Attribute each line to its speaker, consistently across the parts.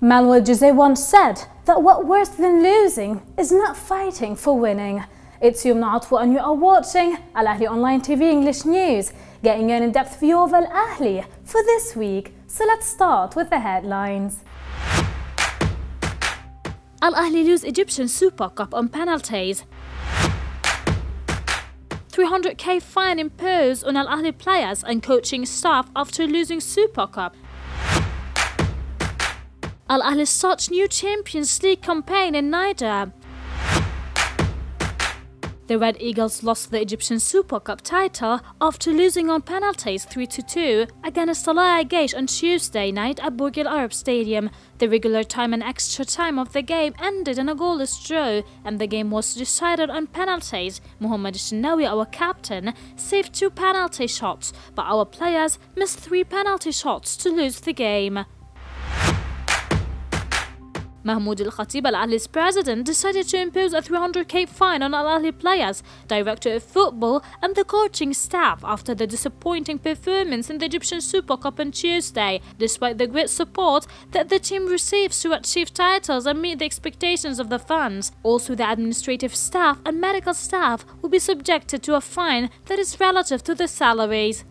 Speaker 1: Manuel Jose once said that what worse than losing is not fighting for winning. It's Youmna Atwa and you are watching Al Ahly Online TV English News, getting an in-depth view of Al Ahly for this week. So let's start with the headlines.
Speaker 2: Al Ahly lose Egyptian Super Cup on penalties. 300k fine imposed on Al Ahly players and coaching staff after losing Super Cup. Al Ahly starts new Champions League campaign in Niger. The Red Eagles lost the Egyptian Super Cup title after losing on penalties 3-2 against Al Geish on Tuesday night at Al Arab Stadium. The regular time and extra time of the game ended in a goalless draw and the game was decided on penalties. Mohamed Shenawy, our captain, saved two penalty shots, but our players missed three penalty shots to lose the game. Mahmoud Al Khatib, Al Ahly's president, decided to impose a 300k fine on Al Ahly players, director of football, and the coaching staff after the disappointing performance in the Egyptian Super Cup on Tuesday, despite the great support that the team receives to achieve titles and meet the expectations of the fans. Also, the administrative staff and medical staff will be subjected to a fine that is relative to the salaries.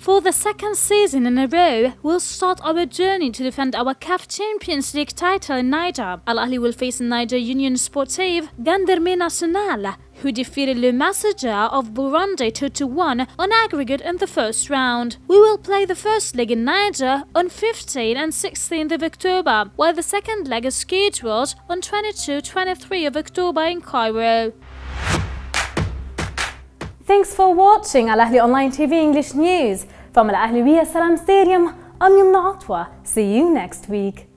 Speaker 2: For the second season in a row, we'll start our journey to defend our CAF Champions League title in Niger. Al Ahly will face Niger Union Sportive Gendarmerie Nationale, who defeated Le Messager of Burundi 2-1 on aggregate in the first round. We will play the first leg in Niger on 15 and 16 of October, while the second leg is scheduled on 22-23 of October in Cairo.
Speaker 1: Thanks for watching Al Ahly Online TV English News. From Al Ahliya Salam Stadium, I'm Youmna Atwa. See you next week.